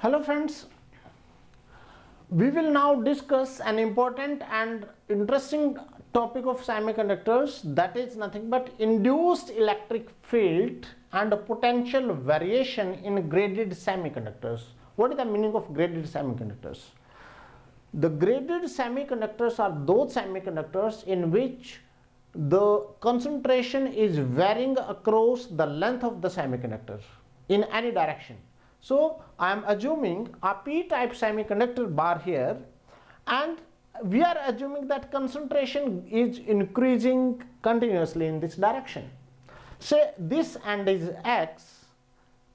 Hello friends, we will now discuss an important and interesting topic of semiconductors that is nothing but induced electric field and potential variation in graded semiconductors. What is the meaning of graded semiconductors? The graded semiconductors are those semiconductors in which the concentration is varying across the length of the semiconductor in any direction. So I am assuming a p-type semiconductor bar here and we are assuming that concentration is increasing continuously in this direction. Say this end is x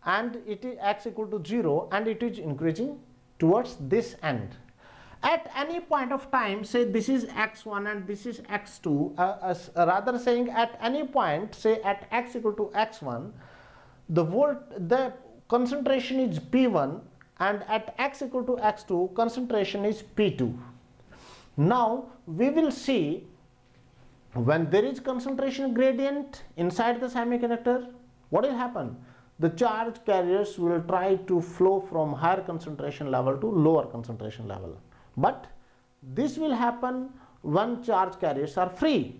and it is x equal to 0 and it is increasing towards this end at any point of time say this is x1 and this is x2 uh, uh, rather saying at any point say at x equal to x1 the volt the concentration is p1 and at x equal to x2 concentration is p2 now we will see when there is concentration gradient inside the semiconductor what will happen? The charge carriers will try to flow from higher concentration level to lower concentration level. But this will happen when charge carriers are free.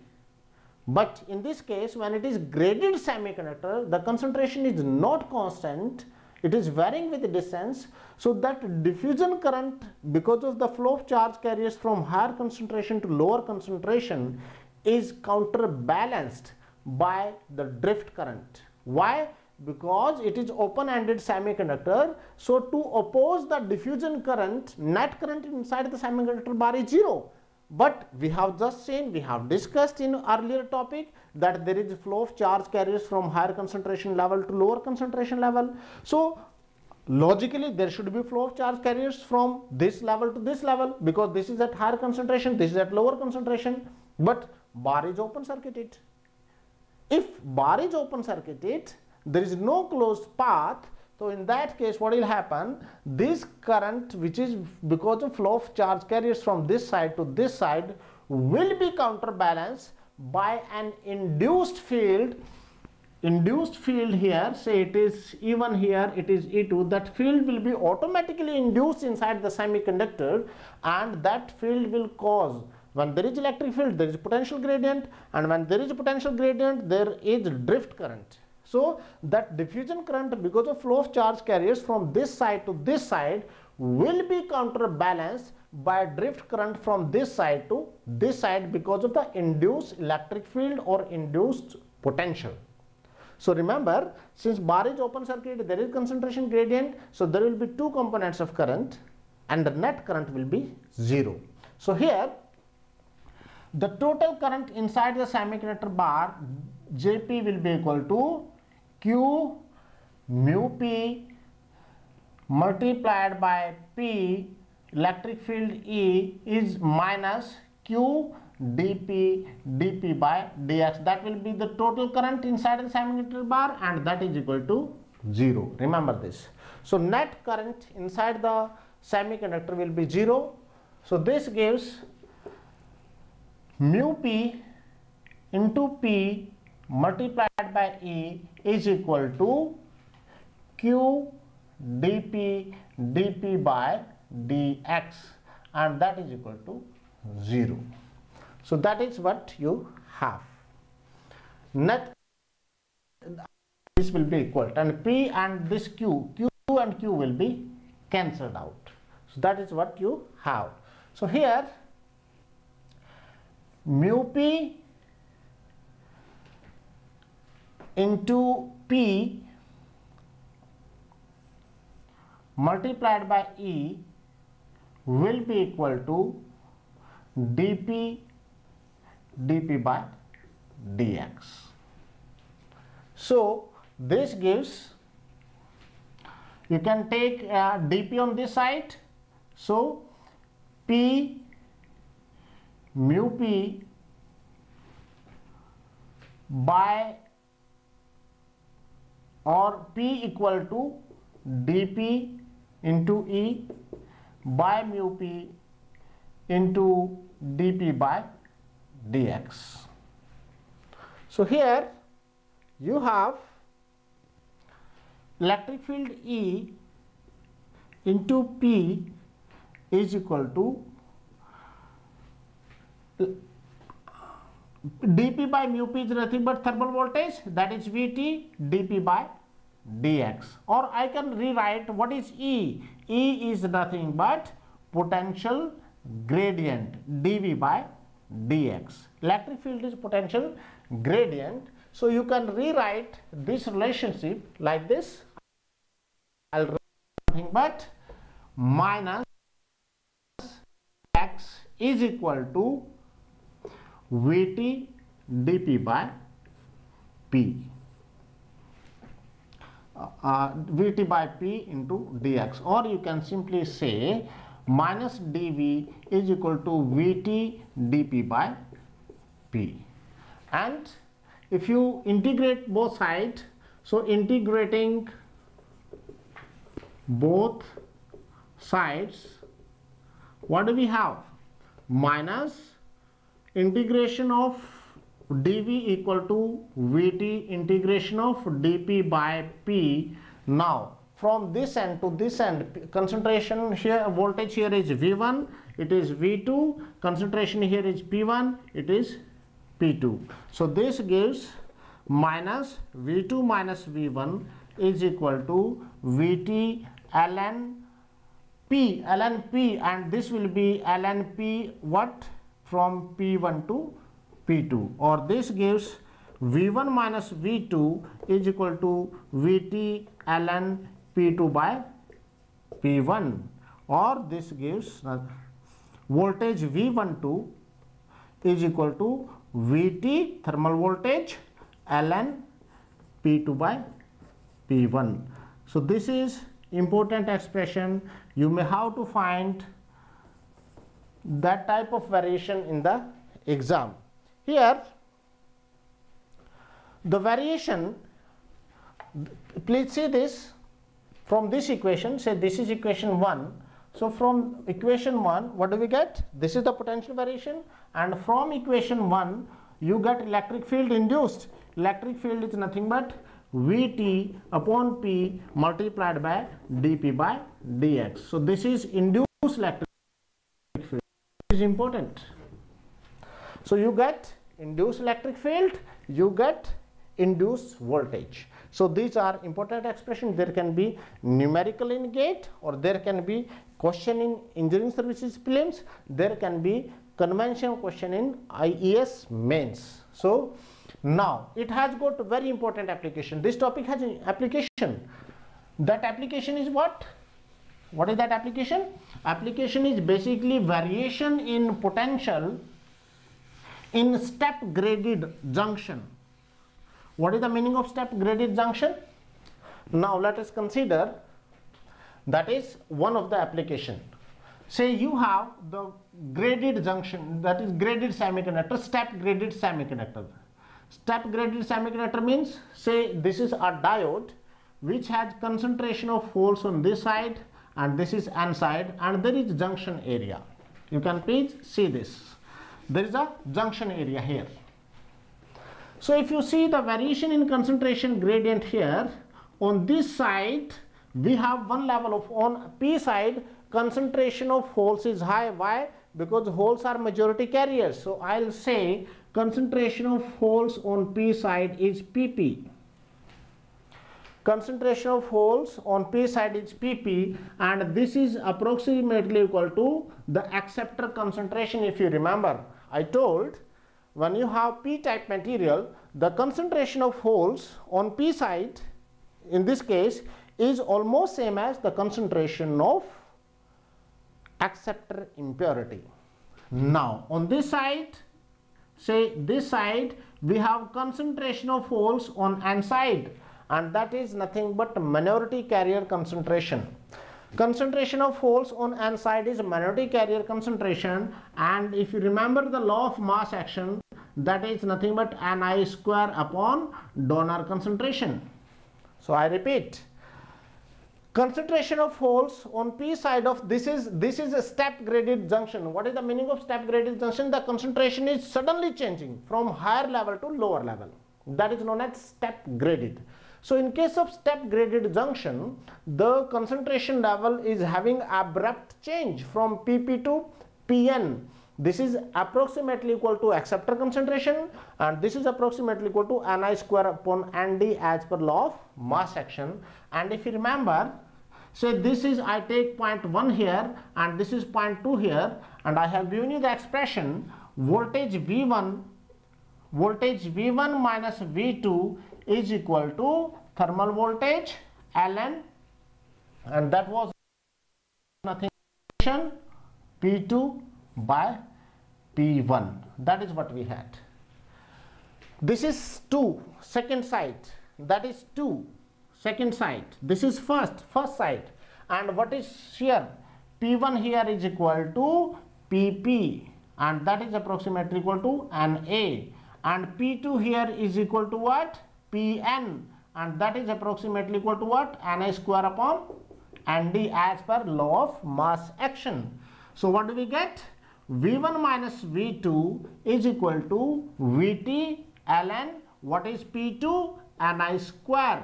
But in this case, when it is graded semiconductor, the concentration is not constant, it is varying with the distance. So that diffusion current, because of the flow of charge carriers from higher concentration to lower concentration, is counterbalanced by the drift current. Why? because it is open-ended semiconductor so to oppose the diffusion current net current inside the semiconductor bar is zero but we have just seen we have discussed in earlier topic that there is flow of charge carriers from higher concentration level to lower concentration level. So logically there should be flow of charge carriers from this level to this level because this is at higher concentration this is at lower concentration. But bar is open circuited. If bar is open circuited there is no closed path so in that case what will happen? This current which is because of flow of charge carriers from this side to this side will be counterbalanced by an induced field. Induced field here say it is E1 here it is E2 that field will be automatically induced inside the semiconductor and that field will cause when there is electric field there is potential gradient and when there is a potential gradient there is drift current so that diffusion current because of flow of charge carriers from this side to this side will be counterbalanced by drift current from this side to this side because of the induced electric field or induced potential. So remember since bar is open circuit there is concentration gradient so there will be two components of current and the net current will be 0. So here the total current inside the semiconductor bar Jp will be equal to q mu p multiplied by p electric field E is minus q dp dp by dx. That will be the total current inside the semiconductor bar and that is equal to 0 remember this. So net current inside the semiconductor will be 0 so this gives mu p into p multiplied by E is equal to Q dP dP by dx and that is equal to 0. So that is what you have. Net this will be equal and P and this Q, Q and Q will be cancelled out. So that is what you have. So here mu P into P multiplied by E will be equal to dP dP by dx. So this gives you can take uh, dP on this side. So P mu P by or P equal to dP into E by mu P into dP by dx. So here you have electric field E into P is equal to dp by mu p is nothing but thermal voltage that is Vt dp by dx or I can rewrite what is E. E is nothing but potential gradient dV by dx. Electric field is potential gradient. So you can rewrite this relationship like this. I'll write nothing but minus x is equal to Vt dp by p. Uh, uh Vt by p into dx. Or you can simply say minus dv is equal to Vt dp by p. And if you integrate both sides so integrating both sides what do we have? Minus integration of dv equal to vt integration of dp by p. Now from this end to this end concentration here voltage here is v1 it is v2 concentration here is p1 it is p2 so this gives minus v2 minus v1 is equal to vt ln p ln p and this will be ln p what from P1 to P2 or this gives V1 minus V2 is equal to Vt ln P2 by P1 or this gives uh, voltage V12 is equal to Vt thermal voltage ln P2 by P1. So this is important expression. You may have to find that type of variation in the exam. Here the variation please see this from this equation. Say this is equation 1 so from equation 1 what do we get? This is the potential variation and from equation 1 you get electric field induced. Electric field is nothing but Vt upon P multiplied by dP by dx. So this is induced electric is important. So you get induced electric field, you get induced voltage. So these are important expressions. There can be numerical in GATE or there can be question in engineering services prelims. There can be conventional question in IES mains. So now it has got very important application. This topic has an application. That application is what? What is that application? Application is basically variation in potential in step graded junction. What is the meaning of step graded junction? Now let us consider that is one of the application. Say you have the graded junction that is graded semiconductor, step graded semiconductor. Step graded semiconductor means say this is a diode which has concentration of holes on this side and this is N side and there is junction area. You can please see this. There is a junction area here. So if you see the variation in concentration gradient here, on this side we have one level of on P side concentration of holes is high. Why? Because holes are majority carriers. So I'll say concentration of holes on P side is PP concentration of holes on p side is pp and this is approximately equal to the acceptor concentration if you remember. I told when you have p type material the concentration of holes on p side in this case is almost same as the concentration of acceptor impurity. Now on this side say this side we have concentration of holes on n side and that is nothing but minority carrier concentration. Concentration of holes on n side is minority carrier concentration. And if you remember the law of mass action that is nothing but ni square upon donor concentration. So i repeat concentration of holes on p side of this is this is a step graded junction. What is the meaning of step graded junction? The concentration is suddenly changing from higher level to lower level. That is known as step graded So in case of step graded junction, the concentration level is having abrupt change from PP to PN. This is approximately equal to acceptor concentration and this is approximately equal to Ni square upon Nd as per law of mass action. And if you remember, say this is I take point 1 here and this is point 2 here and I have given you the expression voltage V1 voltage V1 minus V2 is equal to thermal voltage Ln and that was nothing P2 by P1 that is what we had. This is 2 second side that is 2 second side this is first first side and what is here? P1 here is equal to PP and that is approximately equal to NA and P2 here is equal to what Pn and that is approximately equal to what Na square upon Nd as per law of mass action. So what do we get? V1 minus V2 is equal to Vt ln what is P2 Ni square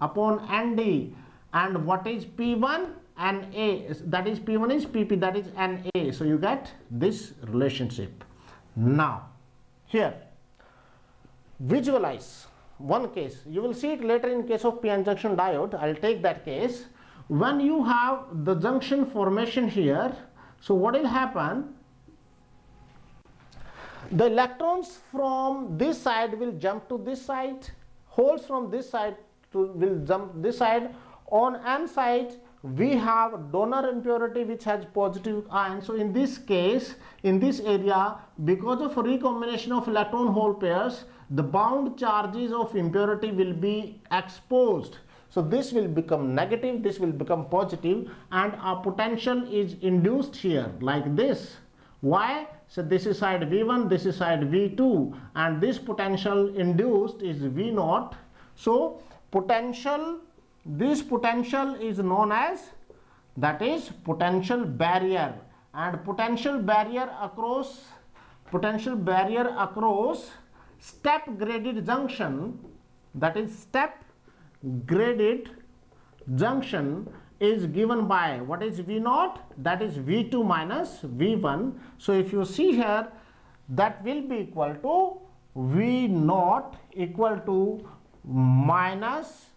upon Nd and what is P1 Na that is P1 is PP that is Na so you get this relationship. Now here visualize one case. You will see it later in case of p-n junction diode. I'll take that case. When you have the junction formation here so what will happen? The electrons from this side will jump to this side. Holes from this side to will jump this side. On n side we have donor impurity which has positive ion so in this case in this area because of recombination of electron hole pairs the bound charges of impurity will be exposed. So this will become negative this will become positive and a potential is induced here like this. Why? So this is side v1 this is side v2 and this potential induced is v naught. So potential this potential is known as that is potential barrier and potential barrier across potential barrier across step graded junction that is step graded junction is given by what is V naught that is V2 minus V1. So if you see here that will be equal to V naught equal to minus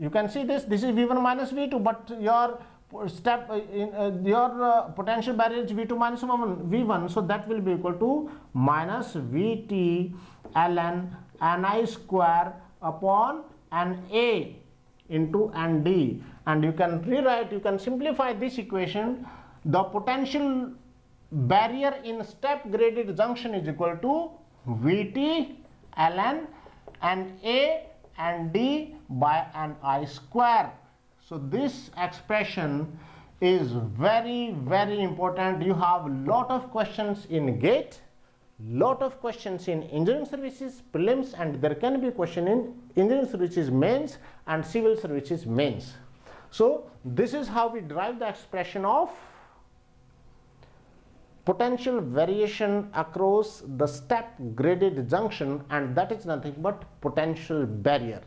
you can see this this is v1 minus v2 but your step uh, in uh, your uh, potential barrier is v2 minus v1 so that will be equal to minus vt ln ni square upon na into nd and you can rewrite you can simplify this equation. The potential barrier in step graded junction is equal to vt ln and a and d by an i square. So this expression is very very important. You have lot of questions in GATE, lot of questions in engineering services prelims and there can be question in engineering services mains and civil services mains. So this is how we derive the expression of potential variation across the step graded junction and that is nothing but potential barrier.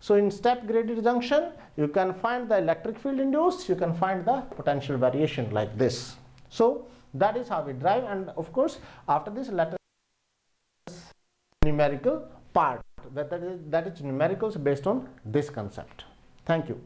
So in step graded junction you can find the electric field induced you can find the potential variation like this. So that is how we drive and of course after this let us numerical part that is, that is numericals based on this concept. Thank you.